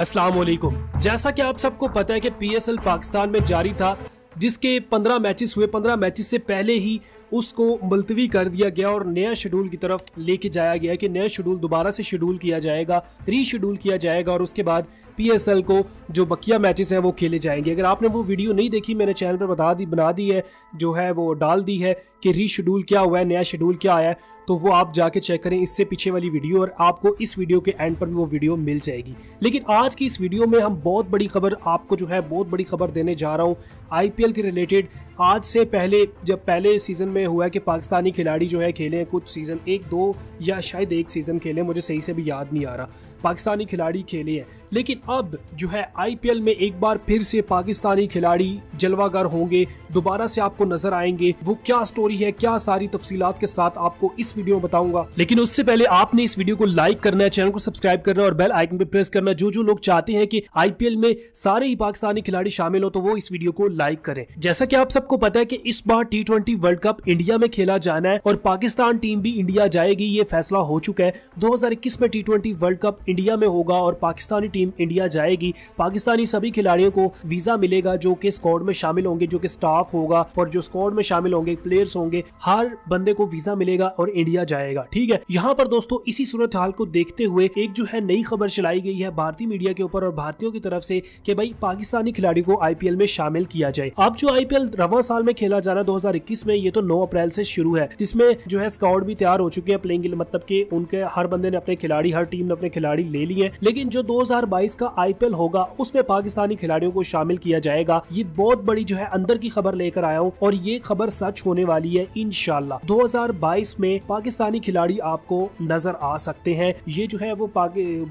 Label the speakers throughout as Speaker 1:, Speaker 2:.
Speaker 1: अस्सलाम वालेकुम जैसा कि आप सबको पता है कि पीएसएल पाकिस्तान में जारी था, जिसके 15 मैचेस हुए। 15 मैचेस से पहले ही उसको मुलतवी कर दिया गया और नया शेड्यूल की तरफ़ लेके जाया गया कि नया शेड्यूल दोबारा से शेड्यूल किया जाएगा रीशेड्यूल किया जाएगा और उसके बाद पीएसएल को जो बकिया मैचेस हैं वो खेले जाएँगे। अगर आपने वो वीडियो नहीं देखी, मैंने चैनल पर बता दी, बना दी है, जो है वो डाल दी है कि रीशेड्यूल क्या हुआ है, नया शेड्यूल क्या आया है तो वो आप जाके चेक करें इससे पीछे वाली वीडियो और आपको इस वीडियो के एंड पर भी वो वीडियो मिल जाएगी। लेकिन आज की इस वीडियो में हम बहुत बड़ी खबर आपको जो है बहुत बड़ी खबर देने जा रहा हूँ। आईपीएल के रिलेटेड आज से पहले, जब पहले सीज़न में हुआ कि पाकिस्तानी खिलाड़ी जो है खेले हैं कुछ सीज़न एक, दो या शायद एक सीज़न खेले, मुझे सही से भी याद नहीं आ रहा। पाकिस्तानी खिलाड़ी खेले हैं। लेकिन अब जो है आईपीएल में एक बार फिर से पाकिस्तानी खिलाड़ी जलवागर होंगे, दोबारा से आपको नज़र आएँगे। वो क्या स्टोरी है, क्या सारी तफसीलात के साथ आपको इस वीडियो में बताऊँगा। लेकिन उससे पहले आपने इस वीडियो को लाइक करना है चैनल को सब्सक्राइब करना और बेल आइकन पे प्रेस करना जो जो लोग चाहते हैं कि आईपीएल में सारे ही पाकिस्तानी खिलाड़ी शामिल हो तो वो इस वीडियो को लाइक करें। जैसा कि आप सबको पता है कि इस बार T twenty World Cup India में खेला जाना है और पाकिस्तान टीम भी इंडिया जाएगी, ये फैसला हो चुका है। दो हज़ार इक्कीस में T twenty World Cup India में होगा और पाकिस्तानी टीम इंडिया जाएगी। पाकिस्तानी सभी खिलाड़ियों को वीज़ा मिलेगा जो कि स्क्वाड में शामिल होंगे, जो कि स्टाफ होगा और जो स्कॉड में शामिल होंगे प्लेयर्स होंगे, हर बंदे को वीज़ा मिलेगा और इंडिया जाएगा। ठीक है, यहाँ पर दोस्तों इसी सूरत हाल को देखते हुए एक जो है नई खबर चलाई गई है भारतीय मीडिया के ऊपर और भारतीयों की तरफ़ से कि भाई पाकिस्तानी खिलाड़ी को आईपीएल में शामिल किया जाए। अब जो आईपीएल रवा साल में खेला जाना दो हज़ार इक्कीस में। ये तो नौ अप्रैल से शुरू है, जिसमें जो है स्काउट भी तैयार हो चुके हैं प्लेइंग मतलब के उनके हर बंदे ने अपने खिलाड़ी, हर टीम ने अपने खिलाड़ी ले लिए। लेकिन जो 2022 का आईपीएल होगा, उसमें पाकिस्तानी खिलाड़ियों को शामिल किया जाएगा। ये बहुत बड़ी जो है अंदर की खबर लेकर आया हूँ और ये खबर सच होने वाली है इनशाला 2022 में पाकिस्तानी खिलाड़ी आपको नज़र आ सकते हैं। ये जो है वो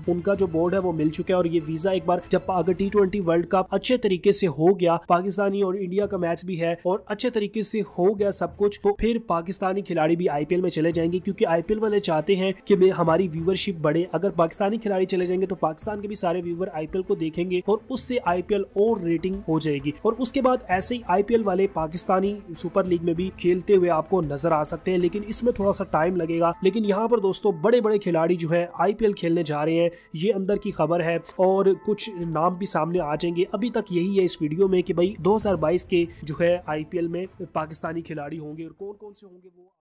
Speaker 1: उनका जो बोर्ड है वो मिल चुका है और ये वीज़ा एक बार जब अगर टी वर्ल्ड कप अच्छे तरीके से हो गया, पाकिस्तानी और इंडिया का मैच भी है और अच्छे तरीके से हो गया सब कुछ तो फिर पाकिस्तानी खिलाड़ी भी आईपीएल में चले जाएँगे, क्योंकि आईपीएल वाले चाहते हैं कि हमारी व्यूवरशिप बढ़े। अगर पाकिस्तानी खिलाड़ी चले जाएँगे तो पाकिस्तान के भी सारे व्यूवर आईपीएल को देखेंगे और उससे आईपीएल और रेटिंग हो जाएगी। और उसके बाद ऐसे ही आईपीएल वाले पाकिस्तानी सुपर लीग में भी खेलते हुए आपको नज़र आ सकते हैं, लेकिन इसमें थोड़ा सा टाइम लगेगा। लेकिन यहाँ पर दोस्तों बड़े बड़े खिलाड़ी जो है आईपीएल खेलने जा रहे हैं, ये अंदर की खबर है और कुछ नाम भी सामने आ जाएँगे। अभी तक यही है इस वीडियो में कि भाई 2022 के जो है आईपीएल में पाकिस्तानी खिलाड़ी होंगे और कौन कौन से होंगे वो